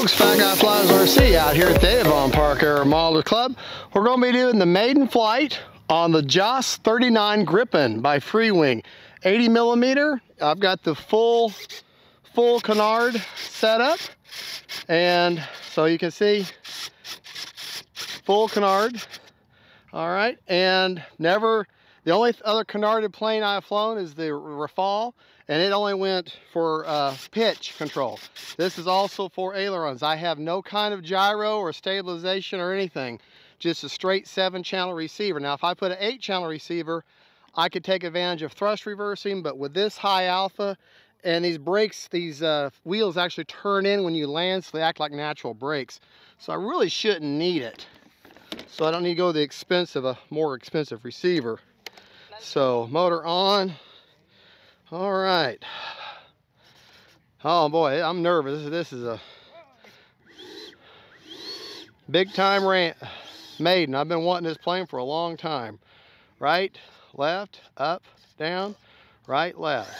folks, Fat Guy Flies RC out here at the Avon Park Air Modeler Club. We're going to be doing the maiden flight on the Joss 39 Gripen by Freewing. 80 millimeter, I've got the full, full canard setup. And so you can see, full canard. All right, and never, the only other canarded plane I've flown is the Rafale and it only went for uh, pitch control. This is also for ailerons. I have no kind of gyro or stabilization or anything, just a straight seven channel receiver. Now, if I put an eight channel receiver, I could take advantage of thrust reversing, but with this high alpha and these brakes, these uh, wheels actually turn in when you land, so they act like natural brakes. So I really shouldn't need it. So I don't need to go the expense of a more expensive receiver. So motor on. All right. Oh boy, I'm nervous. This is a big time rant maiden. I've been wanting this plane for a long time. Right, left, up, down, right, left.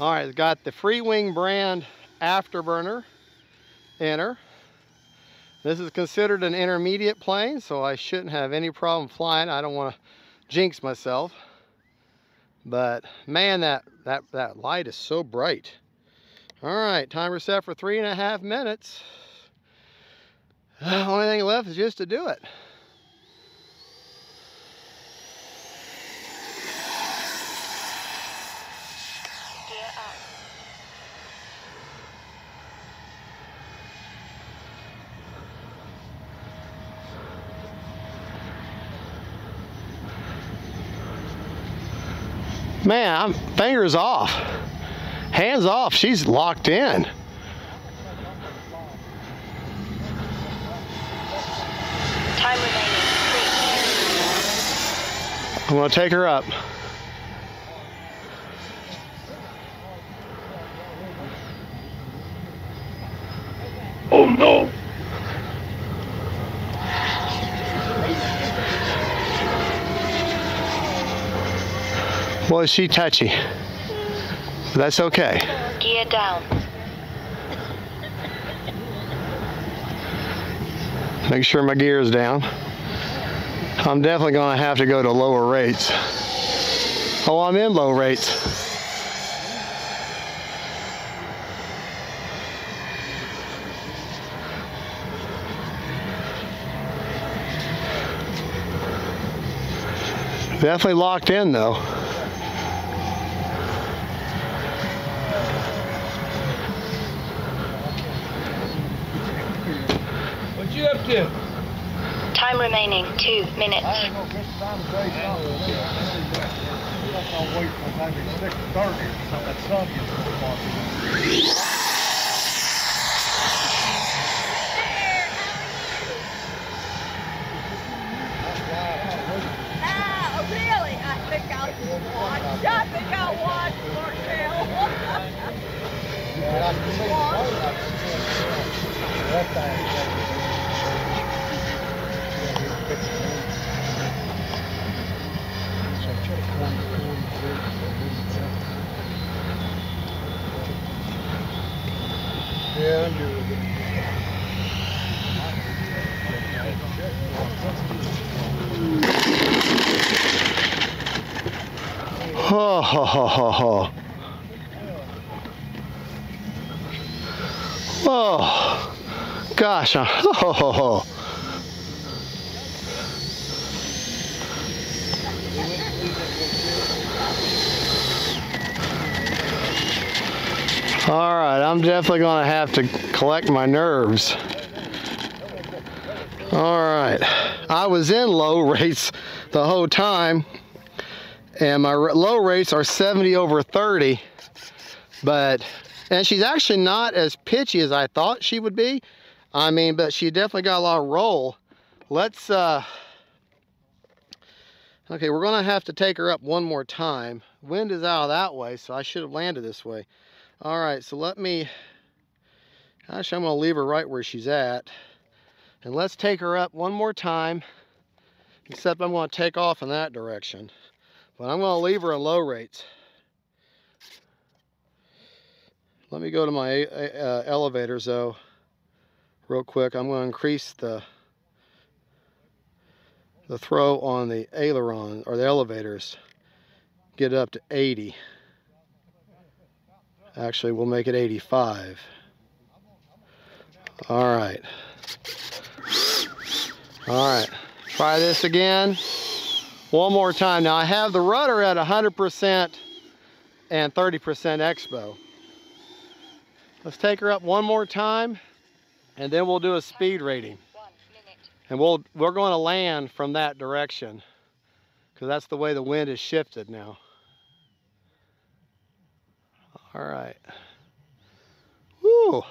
All right, got the Freewing brand afterburner inner. This is considered an intermediate plane, so I shouldn't have any problem flying. I don't want to jinx myself. But man, that, that, that light is so bright. All right, timer set for three and a half minutes. The only thing left is just to do it. Man, I'm fingers off. Hands off, she's locked in. Time remaining. I'm gonna take her up. Oh no! Well, is she touchy? That's okay. Gear down. Make sure my gear is down. I'm definitely gonna have to go to lower rates. Oh, I'm in low rates. Definitely locked in though. What you up to? Time remaining. Two minutes. I ain't gonna get time to say something. I'm gonna wait till maybe six thirty, so that sun gets a little more. Ah, really? I think I'll watch. I think I'll watch Martell. Yeah, I'm doing it. Oh. Oh, gosh. uh, Oh, ho, ho. All right, I'm definitely going to have to collect my nerves. All right, I was in low rates the whole time and my low rates are 70 over 30 but and she's actually not as pitchy as I thought she would be. I mean but she definitely got a lot of roll. Let's uh okay we're gonna have to take her up one more time. Wind is out of that way so I should have landed this way. All right so let me actually I'm gonna leave her right where she's at. And let's take her up one more time except I'm gonna take off in that direction but I'm going to leave her in low rates. Let me go to my uh, elevators though. real quick. I'm going to increase the the throw on the aileron or the elevators. Get it up to 80. Actually, we'll make it 85. All right. All right. Try this again. One more time. Now I have the rudder at 100% and 30% expo. Let's take her up one more time and then we'll do a speed rating. And we'll, we're going to land from that direction because that's the way the wind is shifted now. All right. Woo.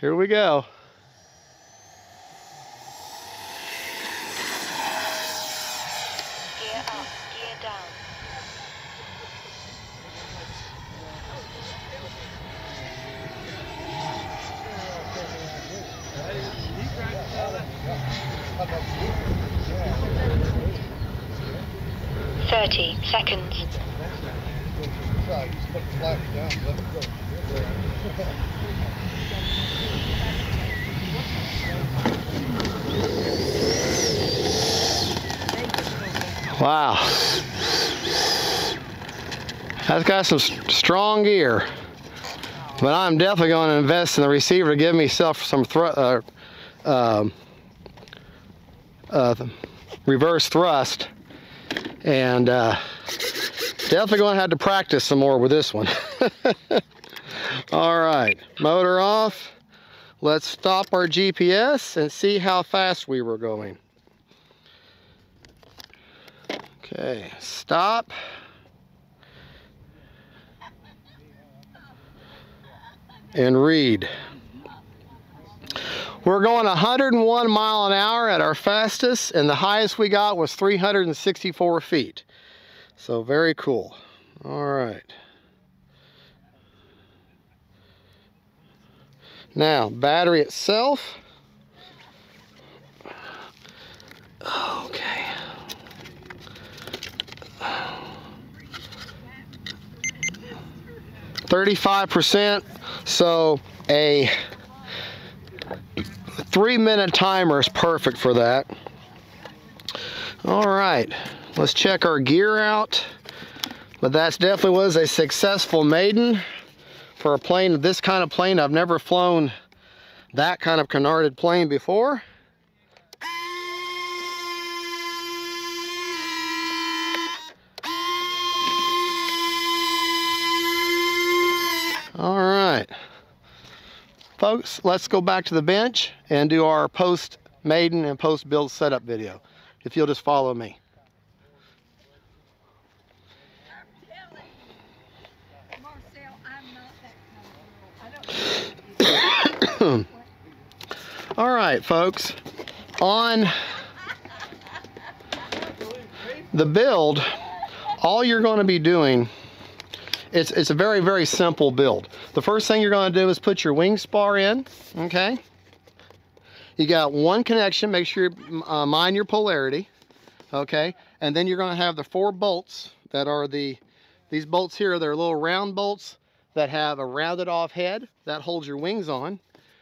Here we go. Gear up. Gear down. Thirty seconds. So you just put the flash down and let it go. Wow. That's got some strong gear. But I'm definitely going to invest in the receiver to give myself some thru- uh, um, uh, reverse thrust. And uh, definitely going to have to practice some more with this one. All right, motor off. Let's stop our GPS and see how fast we were going. Okay, stop. And read. We're going 101 mile an hour at our fastest, and the highest we got was 364 feet. So very cool. All right. Now, battery itself. Okay. Thirty-five percent. So a three-minute timer is perfect for that. All right, let's check our gear out. But that definitely was a successful maiden for a plane, this kind of plane. I've never flown that kind of canarded plane before. All right. Folks, let's go back to the bench and do our post maiden and post build setup video. If you'll just follow me. All right, folks. On the build, all you're going to be doing, it's, it's a very, very simple build. The first thing you're going to do is put your wing spar in, okay? You got one connection, make sure you uh, mind your polarity, okay? And then you're going to have the four bolts that are the, these bolts here, they're little round bolts that have a rounded off head that holds your wings on.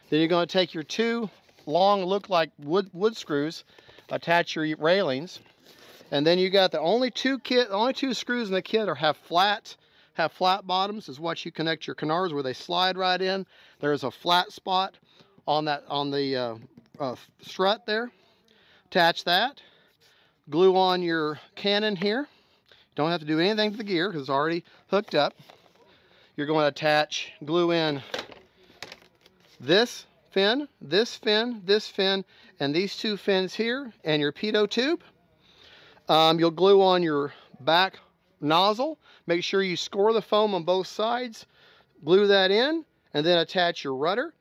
Then you're going to take your two long, look like wood wood screws, attach your railings, and then you got the only two kit, only two screws in the kit are have flat, have flat bottoms. Is what you connect your canards where they slide right in. There's a flat spot on that on the uh, uh, strut there. Attach that. Glue on your cannon here. Don't have to do anything to the gear because it's already hooked up. You're going to attach, glue in this fin, this fin, this fin, and these two fins here, and your pitot tube. Um, you'll glue on your back nozzle. Make sure you score the foam on both sides. Glue that in, and then attach your rudder.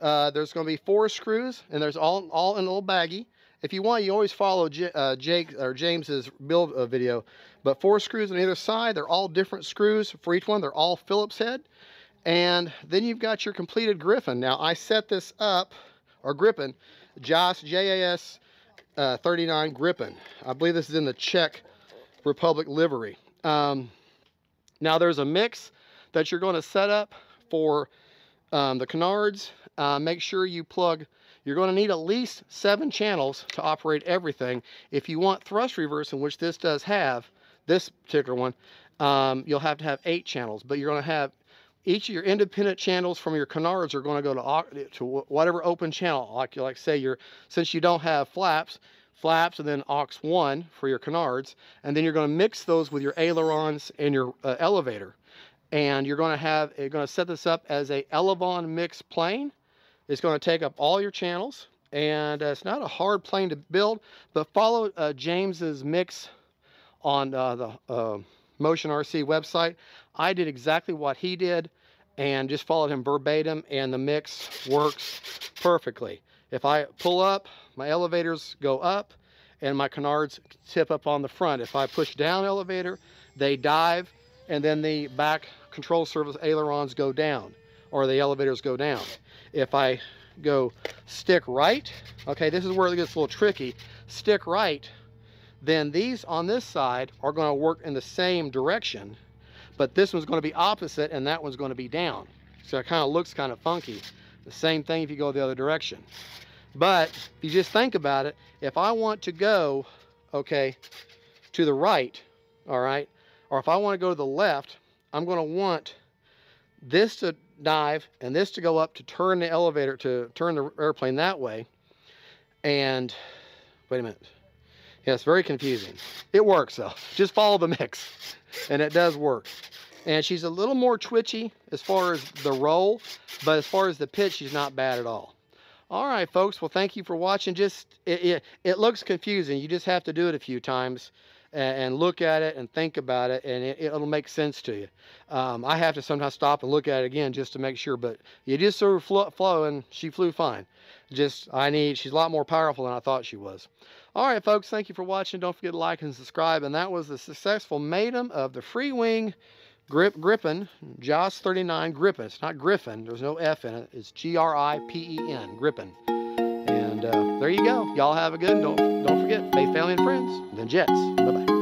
Uh, there's going to be four screws, and there's all all in a little baggie. If you want, you always follow J, uh, Jake or James's build uh, video. But four screws on either side. They're all different screws for each one. They're all Phillips head. And then you've got your completed Griffin. Now I set this up, or Griffin, JAS, J-A-S uh, 39 Griffin. I believe this is in the Czech Republic livery. Um, now there's a mix that you're going to set up for um, the canards uh, make sure you plug, you're going to need at least seven channels to operate everything. If you want thrust reverse, in which this does have, this particular one, um, you'll have to have eight channels, but you're going to have each of your independent channels from your canards are going to go to, to whatever open channel. Like, like say, your since you don't have flaps, flaps and then aux 1 for your canards, and then you're going to mix those with your ailerons and your uh, elevator. And you're going to have, you're going to set this up as a Elevon mix plane. It's going to take up all your channels, and uh, it's not a hard plane to build, but follow uh, James's mix on uh, the uh, Motion RC website. I did exactly what he did and just followed him verbatim, and the mix works perfectly. If I pull up, my elevators go up, and my canards tip up on the front. If I push down elevator, they dive, and then the back control surface ailerons go down, or the elevators go down. If I go stick right, okay, this is where it gets a little tricky. Stick right, then these on this side are going to work in the same direction, but this one's going to be opposite and that one's going to be down. So it kind of looks kind of funky. The same thing if you go the other direction. But if you just think about it, if I want to go, okay, to the right, all right, or if I want to go to the left, I'm going to want this to dive and this to go up to turn the elevator, to turn the airplane that way. And wait a minute. Yeah, it's very confusing. It works though. Just follow the mix and it does work. And she's a little more twitchy as far as the roll, but as far as the pitch, she's not bad at all. All right, folks. Well, thank you for watching. Just it, it, it looks confusing. You just have to do it a few times and, and look at it and think about it, and it, will make sense to you. Um, I have to sometimes stop and look at it again just to make sure, but you just sort of flew, flow, and she flew fine. Just I need. She's a lot more powerful than I thought she was. All right, folks. Thank you for watching. Don't forget to like and subscribe. And that was the successful maiden of the Freewing Grip Gripen, JOS 39 Gripen. It's not Griffin. There's no F in it. It's G-R-I-P-E-N, Gripen. And uh, there you go. Y'all have a good. Don't don't forget, faith, family, and friends. and Then jets. Bye bye.